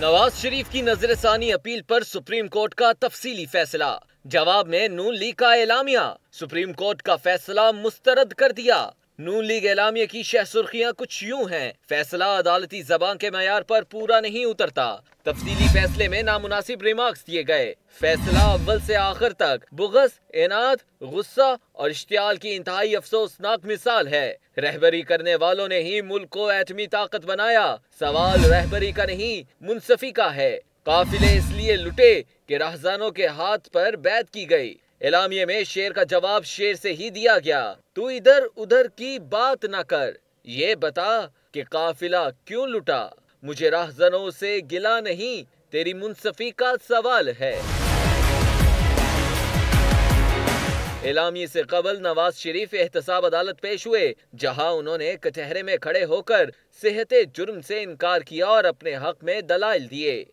نواز شریف کی نظر ثانی اپیل پر سپریم کورٹ کا تفصیلی فیصلہ۔ جواب میں نون لیگ کا اعلامیہ۔ سپریم کورٹ کا فیصلہ مسترد کر دیا۔ نون لیگ اعلامیہ کی شہ سرخیاں کچھ یوں ہیں۔ فیصلہ عدالتی زبان کے معیار پر پورا نہیں اترتا۔ تفصیلی فیصلے میں نامناسب ریمارکس دیے گئے۔ فیصلہ اول سے آخر تک بغض اعناد غصہ اور اشتعال کی انتہائی افسوسناک مثال ہے۔ رہبری کرنے والوں نے ہی ملک کو ایٹمی طاقت بنایا۔ سوال رہبری کا نہیں، منصفی کا ہے۔ قافلے اس لیے لٹے کہ رہزانوں کے ہاتھ پر بیعت کی گئی۔ اعلامیہ میں شیر کا جواب شیر سے ہی دیا گیا۔ تو ادھر ادھر کی بات نہ کر۔ یہ بتا کہ قافلہ کیوں لٹا مجھے رہزنوں سے گلا نہیں۔ تیری منصفی کا سوال ہے۔ اعلامیہ سے قبل نواز شریف احتساب عدالت پیش ہوئے، جہاں انہوں نے کچہرے میں کھڑے ہو کر صحت جرم سے انکار کیا اور اپنے حق میں دلائل دیے۔